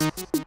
you